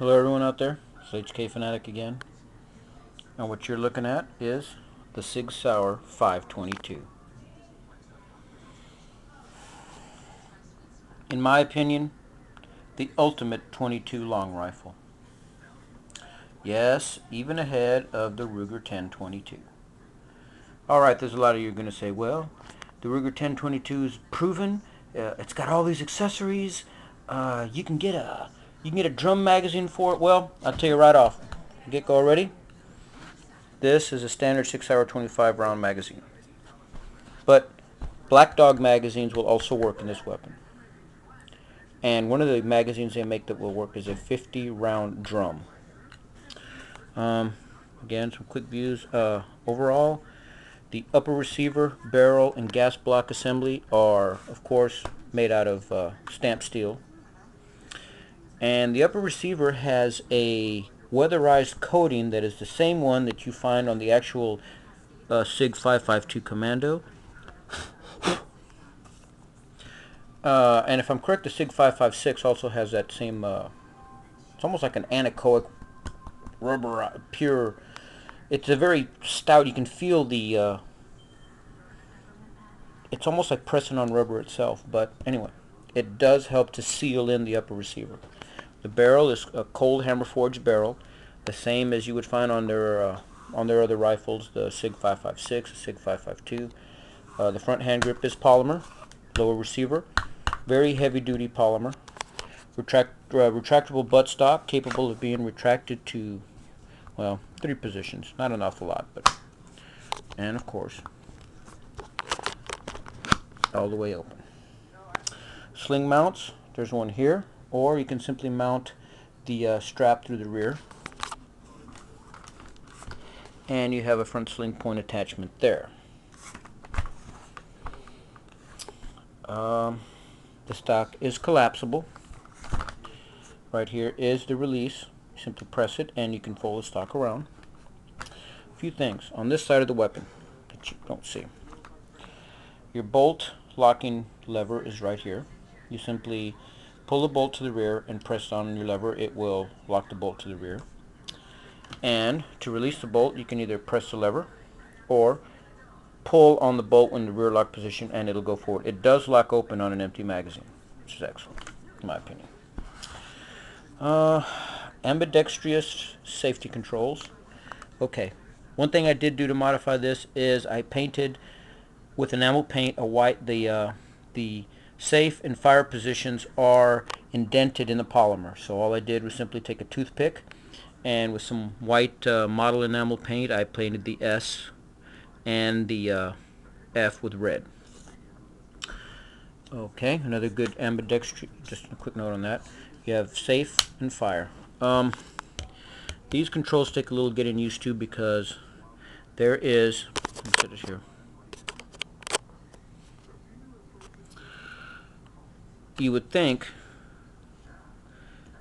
Hello everyone out there, it's HK Phanatic again. And what you're looking at is the Sig Sauer 522. In my opinion, the ultimate 22 long rifle. Yes, even ahead of the Ruger 1022. Alright, there's a lot of you going to say, well, the Ruger 1022 is proven, uh, it's got all these accessories, uh, you can get a you can get a drum magazine for it. Well, I'll tell you right off. Get go already. This is a standard 6 hour 25 round magazine. But Black Dog magazines will also work in this weapon. And one of the magazines they make that will work is a 50 round drum. Um, again, some quick views. Uh, overall, the upper receiver, barrel, and gas block assembly are, of course, made out of uh, stamped steel and the upper receiver has a weatherized coating that is the same one that you find on the actual uh, SIG 552 Commando. Uh, and if I'm correct, the SIG 556 also has that same, uh, it's almost like an anechoic rubber, uh, pure, it's a very stout, you can feel the, uh, it's almost like pressing on rubber itself, but anyway, it does help to seal in the upper receiver. The barrel is a cold hammer forged barrel, the same as you would find on their uh, on their other rifles, the SIG 556, the SIG 552. Uh, the front hand grip is polymer, lower receiver, very heavy duty polymer. Retract, uh, retractable buttstock, capable of being retracted to, well, three positions. Not an awful lot, but, and of course, all the way open. Sling mounts, there's one here or you can simply mount the uh, strap through the rear and you have a front sling point attachment there. Um, the stock is collapsible. Right here is the release. Simply press it and you can fold the stock around. A few things on this side of the weapon that you don't see. Your bolt locking lever is right here. You simply pull the bolt to the rear and press down on your lever it will lock the bolt to the rear. And to release the bolt you can either press the lever or pull on the bolt in the rear lock position and it'll go forward. It does lock open on an empty magazine which is excellent in my opinion. Uh, ambidextrous safety controls. Okay one thing I did do to modify this is I painted with enamel paint a white the uh, the safe and fire positions are indented in the polymer. So all I did was simply take a toothpick and with some white uh, model enamel paint I painted the S and the uh, F with red. Okay, another good ambidextrous, just a quick note on that. You have safe and fire. Um, these controls take a little getting used to because there is, let me set this here, you would think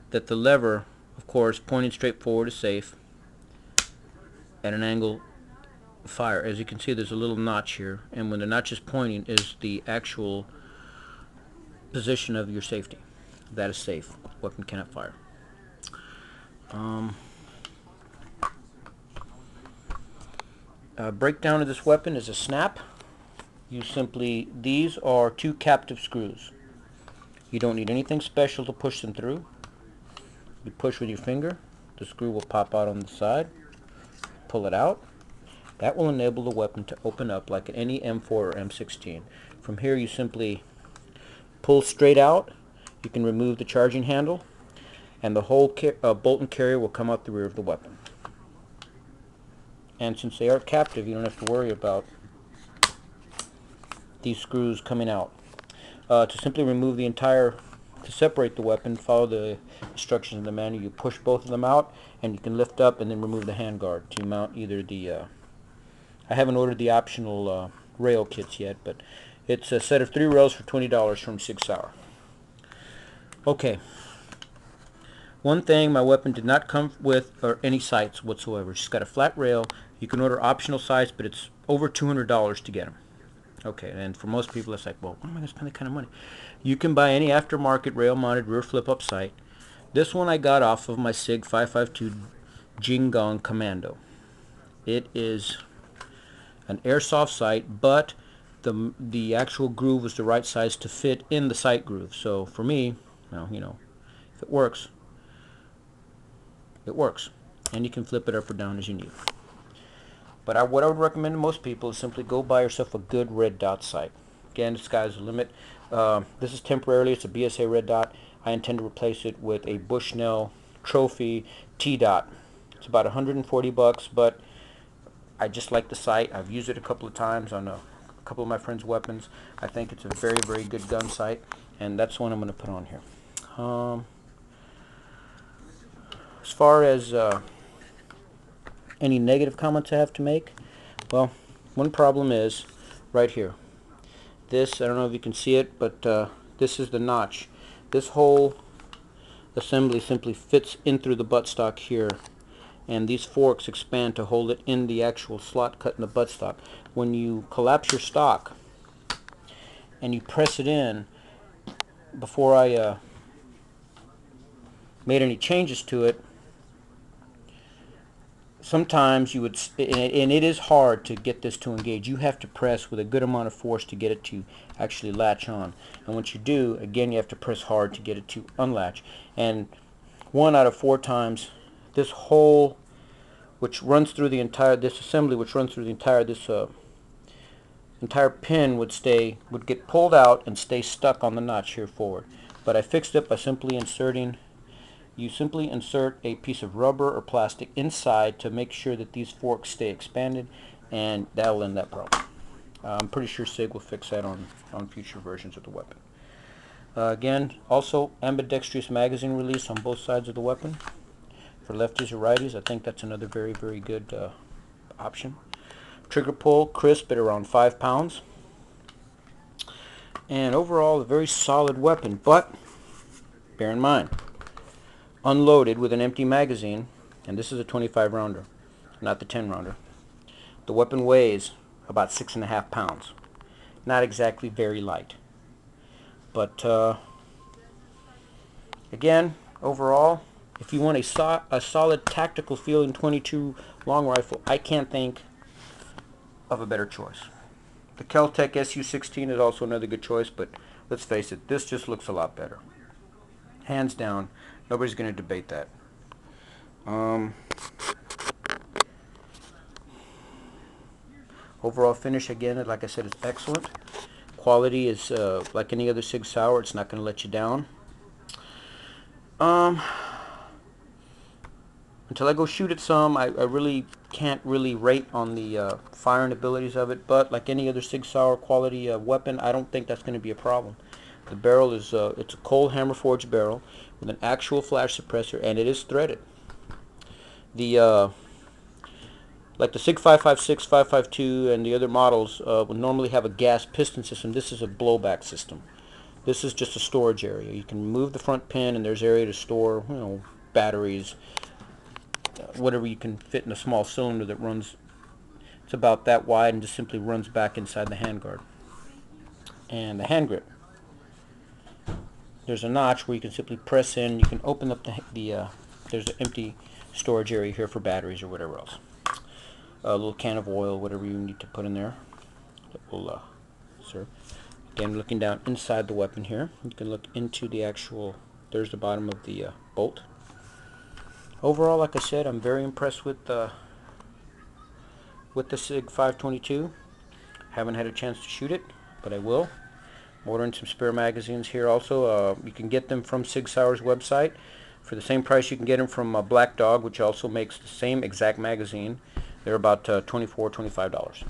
that the lever, of course, pointing straight forward is safe at an angle fire. As you can see, there's a little notch here, and when the notch is pointing is the actual position of your safety. That is safe. Weapon cannot fire. Um, breakdown of this weapon is a snap. You simply, these are two captive screws. You don't need anything special to push them through. You push with your finger, the screw will pop out on the side. Pull it out. That will enable the weapon to open up like any M4 or M16. From here you simply pull straight out. You can remove the charging handle and the whole uh, bolt and carrier will come out the rear of the weapon. And since they are captive, you don't have to worry about these screws coming out uh, to simply remove the entire, to separate the weapon, follow the instructions in the manual. You push both of them out and you can lift up and then remove the handguard to mount either the, uh, I haven't ordered the optional uh, rail kits yet, but it's a set of three rails for $20 from Sig Sauer. Okay. One thing, my weapon did not come with or any sights whatsoever. It's got a flat rail. You can order optional sights, but it's over $200 to get them. Okay, and for most people, it's like, well, why am I going to spend that kind of money? You can buy any aftermarket rail-mounted rear flip-up sight. This one I got off of my SIG 552 Jingong Commando. It is an airsoft sight, but the the actual groove was the right size to fit in the sight groove. So for me, well, you know, if it works, it works, and you can flip it up or down as you need. But I, what I would recommend to most people is simply go buy yourself a good red dot sight. Again, the sky's the limit. Uh, this is temporarily. It's a BSA red dot. I intend to replace it with a Bushnell Trophy T-Dot. It's about 140 bucks, but I just like the sight. I've used it a couple of times on a, couple of my friends' weapons. I think it's a very, very good gun sight, and that's the one I'm going to put on here. Um, as far as uh, any negative comments I have to make, well, one problem is right here. This, I don't know if you can see it, but uh, this is the notch this whole assembly simply fits in through the buttstock here and these forks expand to hold it in the actual slot cut in the buttstock. When you collapse your stock and you press it in before I uh, made any changes to it sometimes you would, and it is hard to get this to engage. You have to press with a good amount of force to get it to actually latch on. And once you do, again, you have to press hard to get it to unlatch. And one out of four times, this hole, which runs through the entire, this assembly, which runs through the entire, this uh, entire pin would stay, would get pulled out and stay stuck on the notch here forward. But I fixed it by simply inserting you simply insert a piece of rubber or plastic inside to make sure that these forks stay expanded and that'll end that problem. Uh, I'm pretty sure SIG will fix that on, on future versions of the weapon. Uh, again, also ambidextrous magazine release on both sides of the weapon. For lefties or righties, I think that's another very, very good uh, option. Trigger pull, crisp at around 5 pounds. And overall, a very solid weapon, but bear in mind, unloaded with an empty magazine, and this is a 25 rounder, not the 10 rounder. The weapon weighs about six and a half pounds. Not exactly very light. But uh, again, overall, if you want a, so a solid tactical feeling 22 long rifle, I can't think of a better choice. The Keltec SU-16 is also another good choice, but let's face it, this just looks a lot better. Hands down, Nobody's going to debate that. Um, overall finish, again, like I said, is excellent. Quality is uh, like any other Sig Sauer. It's not going to let you down. Um, until I go shoot it some, I, I really can't really rate on the uh, firing abilities of it. But like any other Sig Sauer quality uh, weapon, I don't think that's going to be a problem. The barrel is uh, it's a cold hammer forged barrel with an actual flash suppressor, and it is threaded. The uh, like the SIG 556, 552, and the other models uh, would normally have a gas piston system. This is a blowback system. This is just a storage area. You can move the front pin, and there's area to store, you know, batteries, uh, whatever you can fit in a small cylinder that runs. It's about that wide and just simply runs back inside the handguard. And the hand grip there's a notch where you can simply press in. You can open up the, the uh, there's an empty storage area here for batteries or whatever else. A little can of oil, whatever you need to put in there. That will uh, serve. Again, looking down inside the weapon here, you can look into the actual, there's the bottom of the uh, bolt. Overall, like I said, I'm very impressed with uh, with the SIG 522. Haven't had a chance to shoot it, but I will ordering some spare magazines here also. Uh, you can get them from Sig Sauer's website. For the same price you can get them from uh, Black Dog, which also makes the same exact magazine. They're about uh, $24, $25.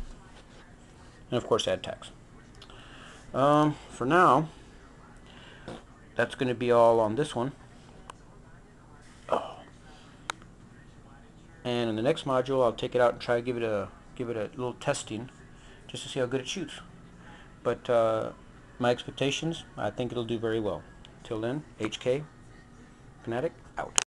And of course add tax. Um, for now, that's going to be all on this one. Oh. And in the next module, I'll take it out and try to give it a give it a little testing, just to see how good it shoots. But uh, my expectations, I think it'll do very well. Till then, HK, Phanatic, out.